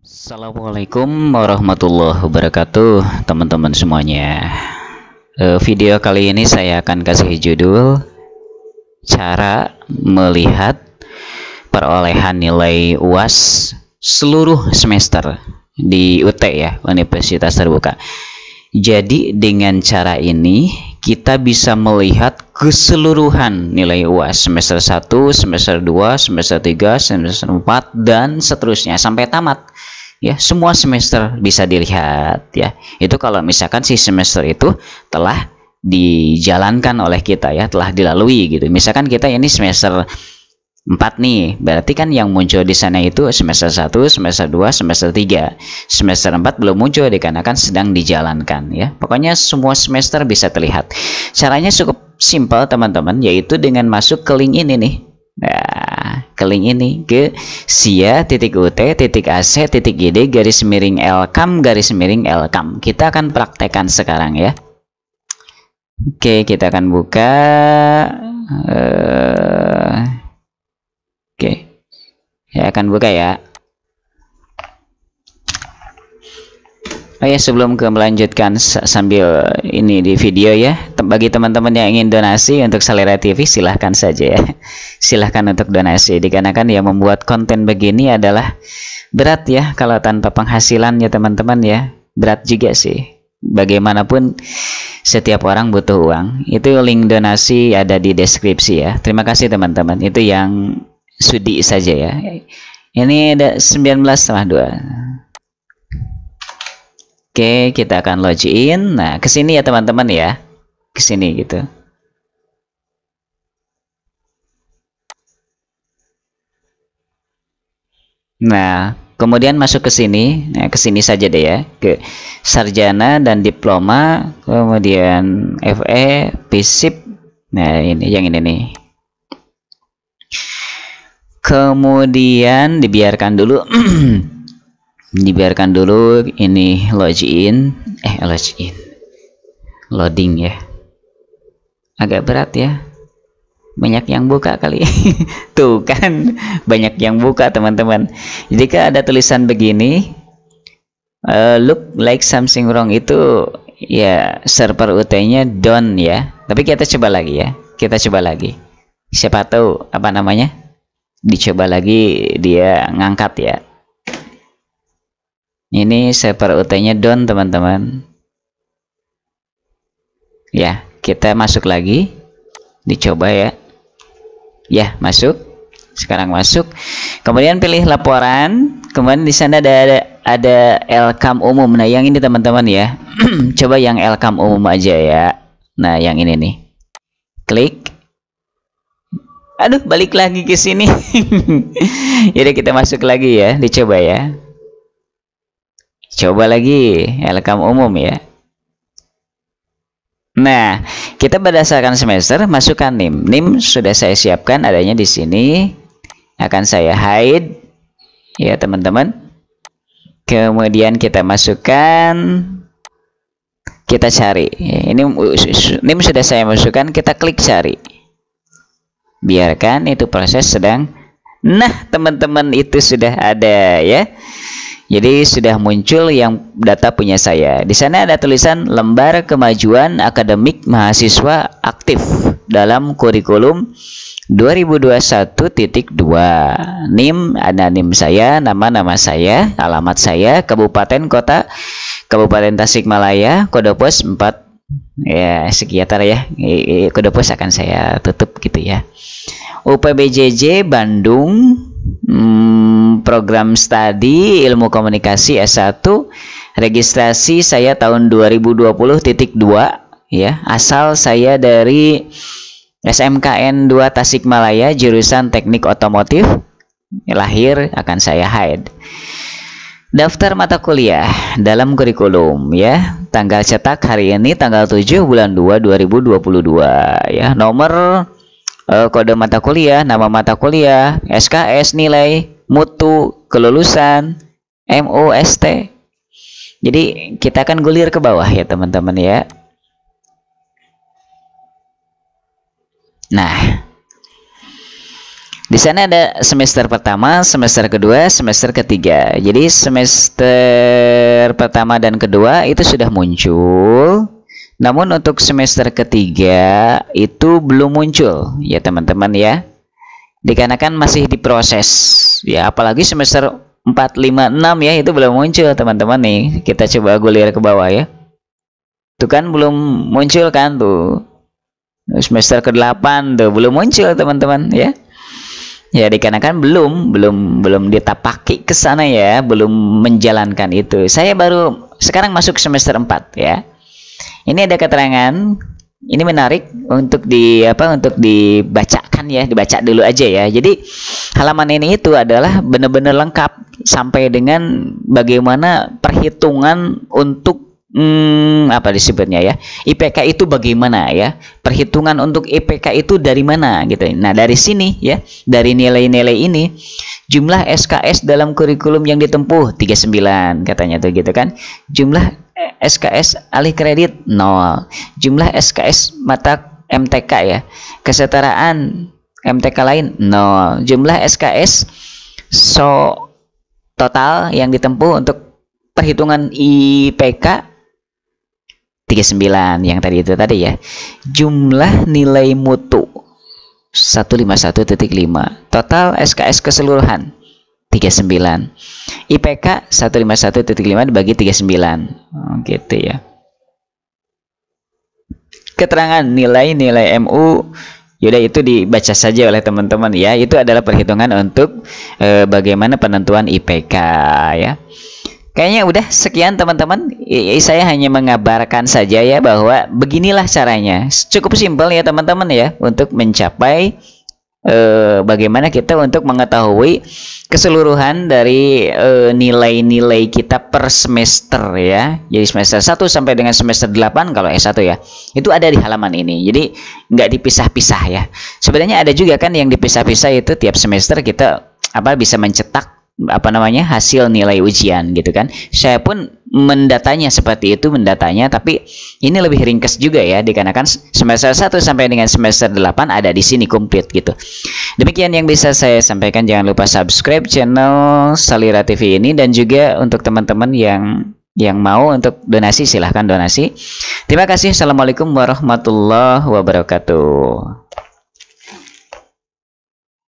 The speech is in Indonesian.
Assalamualaikum warahmatullahi wabarakatuh teman-teman semuanya. Eh, Video kali ini saya akan kasih judul Cara melihat perolehan nilai UAS seluruh semester di UT ya Universitas Terbuka jadi dengan cara ini kita bisa melihat keseluruhan nilai UAS semester 1, semester 2, semester 3, semester 4 dan seterusnya sampai tamat. Ya, semua semester bisa dilihat ya. Itu kalau misalkan si semester itu telah dijalankan oleh kita ya, telah dilalui gitu. Misalkan kita ini semester 4 nih, berarti kan yang muncul di sana itu semester 1, semester 2, semester 3. Semester 4 belum muncul dikarenakan sedang dijalankan ya. Pokoknya semua semester bisa terlihat. Caranya cukup simpel teman-teman, yaitu dengan masuk ke link ini nih. Nah, ke link ini ke sia titik ut titik ac titik id garis miring elkam garis miring elkam. Kita akan praktekkan sekarang ya. Oke, kita akan buka uh, Oke. Saya akan buka ya. Oh ya, sebelum ke melanjutkan sambil ini di video ya, bagi teman-teman yang ingin donasi untuk Salera TV silahkan saja ya. Silahkan untuk donasi dikarenakan yang membuat konten begini adalah berat ya kalau tanpa penghasilan ya teman-teman ya. Berat juga sih. Bagaimanapun setiap orang butuh uang. Itu link donasi ada di deskripsi ya. Terima kasih teman-teman. Itu yang Sudi saja ya. Ini ada 19 setengah 2. Oke, kita akan login. Nah, ke sini ya teman-teman ya. Ke sini gitu. Nah, kemudian masuk ke sini. Nah, ke sini saja deh ya. Ke sarjana dan diploma, kemudian FE, FISIP. Nah, ini yang ini nih kemudian dibiarkan dulu. Dibiarkan dulu ini login. Eh login. Loading ya. Agak berat ya. Banyak yang buka kali. Tuh kan banyak yang buka teman-teman. Jika ada tulisan begini uh, look like something wrong itu ya server UT nya down ya. Tapi kita coba lagi ya. Kita coba lagi. Siapa tahu apa namanya dicoba lagi dia ngangkat ya. Ini server UT nya down teman-teman. Ya kita masuk lagi. Dicoba ya. Ya masuk. Sekarang masuk. Kemudian pilih laporan. Kemudian di sana ada ada, ada elkam umum. Nah yang ini teman-teman ya. Coba yang elkam umum aja ya. Nah yang ini nih. Klik aduh balik lagi ke sini. Jadi kita masuk lagi ya. Dicoba ya. Coba lagi welcome umum ya. Nah kita berdasarkan semester masukkan NIM. NIM sudah saya siapkan adanya di sini. Akan saya hide. Ya teman-teman. Kemudian kita masukkan. Kita cari. Ini NIM sudah saya masukkan kita klik cari biarkan itu proses sedang. Nah teman-teman itu sudah ada ya. Jadi sudah muncul yang data punya saya. Di sana ada tulisan lembar kemajuan akademik mahasiswa aktif dalam kurikulum 2021.2 NIM ada NIM saya nama-nama saya alamat saya kabupaten kota Kabupaten Tasikmalaya kode pos 4 ya sekitar ya. Kode pos akan saya tutup gitu ya. UPBJJ Bandung. Hmm, program studi ilmu komunikasi S1 registrasi saya tahun 2020.2 ya. Asal saya dari SMKN 2 Tasikmalaya jurusan teknik otomotif. Lahir akan saya hide Daftar mata kuliah dalam kurikulum ya. Tanggal cetak hari ini tanggal 7 bulan 2 2022 ya. Nomor uh, kode mata kuliah, nama mata kuliah, SKS, nilai, mutu, kelulusan, MOST. Jadi kita akan gulir ke bawah ya teman-teman ya. Nah, Di sana ada semester pertama, semester kedua, semester ketiga. Jadi semester pertama dan kedua itu sudah muncul. Namun untuk semester ketiga itu belum muncul ya teman-teman ya. Dikarenakan masih diproses. Ya apalagi semester 4, 5, 6 ya itu belum muncul teman-teman nih. Kita coba gulir ke bawah ya. Tuh kan belum muncul kan tuh. Semester ke-8 tuh belum muncul teman-teman ya ya dikarenakan belum belum belum ditapaki ke sana ya belum menjalankan itu. Saya baru sekarang masuk semester 4 ya. Ini ada keterangan ini menarik untuk di apa untuk dibacakan ya dibaca dulu aja ya. Jadi halaman ini itu adalah benar-benar lengkap sampai dengan bagaimana perhitungan untuk hmm, apa disebutnya ya? IPK itu bagaimana ya? Perhitungan untuk IPK itu dari mana gitu. Nah dari sini ya dari nilai-nilai ini jumlah SKS dalam kurikulum yang ditempuh 39 katanya tuh gitu kan. Jumlah SKS alih kredit 0 jumlah SKS mata MTK ya kesetaraan MTK lain 0 jumlah SKS so total yang ditempuh untuk perhitungan IPK 39 yang tadi itu tadi ya. Jumlah nilai mutu 151.5. Total SKS keseluruhan 39. IPK 151.5 dibagi 39. Oh, gitu ya. Keterangan nilai-nilai MU Yaudah itu dibaca saja oleh teman-teman ya. Itu adalah perhitungan untuk e, bagaimana penentuan IPK ya. Kayaknya udah sekian teman-teman. Saya hanya mengabarkan saja ya bahwa beginilah caranya. Cukup simpel ya teman-teman ya untuk mencapai eh, bagaimana kita untuk mengetahui keseluruhan dari eh, nilai-nilai kita per semester ya. Jadi semester 1 sampai dengan semester 8 kalau S1 ya. Itu ada di halaman ini. Jadi nggak dipisah-pisah ya. Sebenarnya ada juga kan yang dipisah-pisah itu tiap semester kita apa bisa mencetak apa namanya hasil nilai ujian gitu kan. Saya pun mendatanya seperti itu mendatanya tapi ini lebih ringkas juga ya dikarenakan semester 1 sampai dengan semester 8 ada di sini komplit gitu. Demikian yang bisa saya sampaikan. Jangan lupa subscribe channel Salira TV ini dan juga untuk teman-teman yang yang mau untuk donasi silahkan donasi. Terima kasih. Assalamualaikum warahmatullahi wabarakatuh